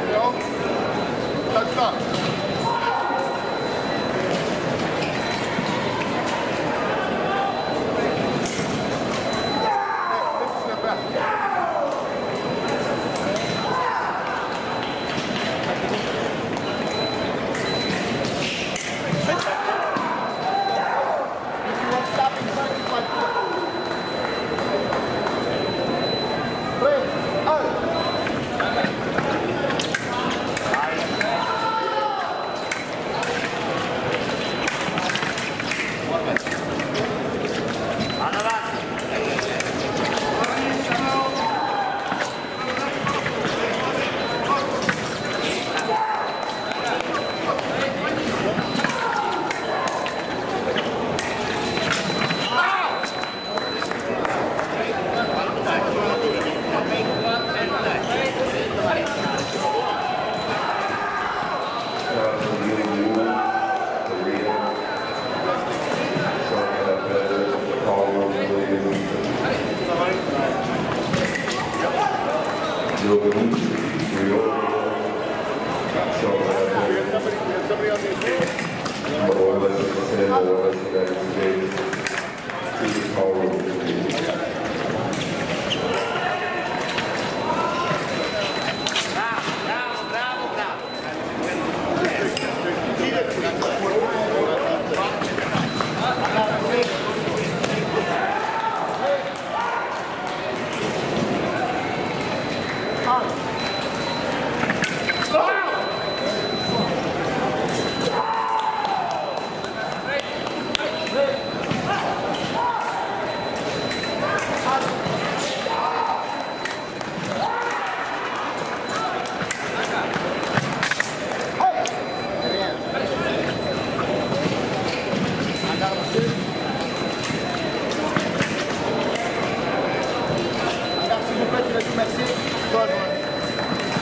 くよ。たくさん。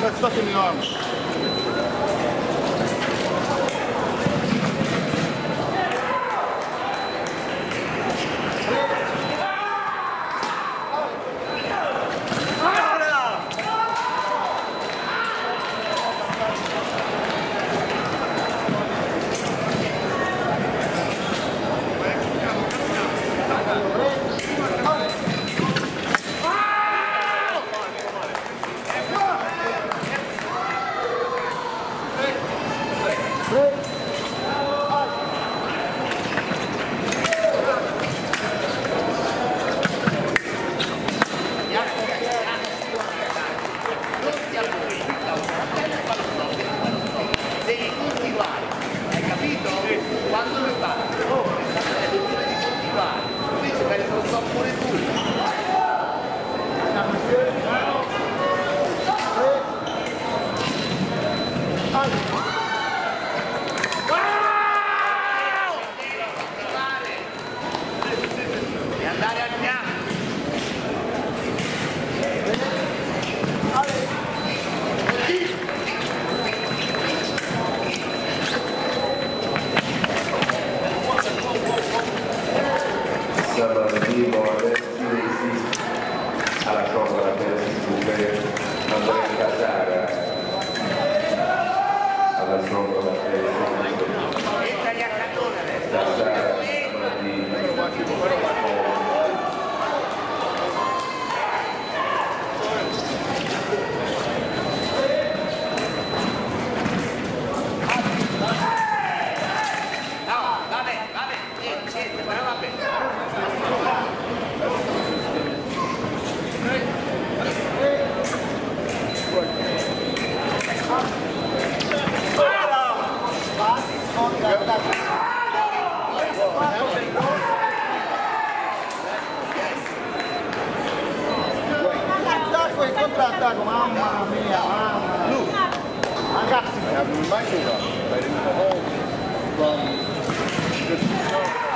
para só terminarmos. tá com uma I got to have the microphone. I didn't go home from show.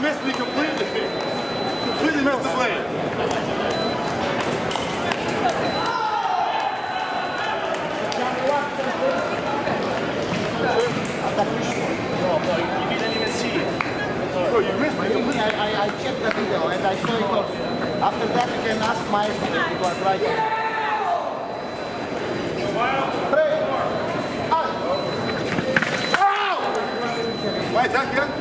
Missed me completely. Completely missed the play. Bro, you missed me completely. I, I, I checked the video and I saw it also. After that, you can ask my estimate. It was right. Break. Out. My attack again?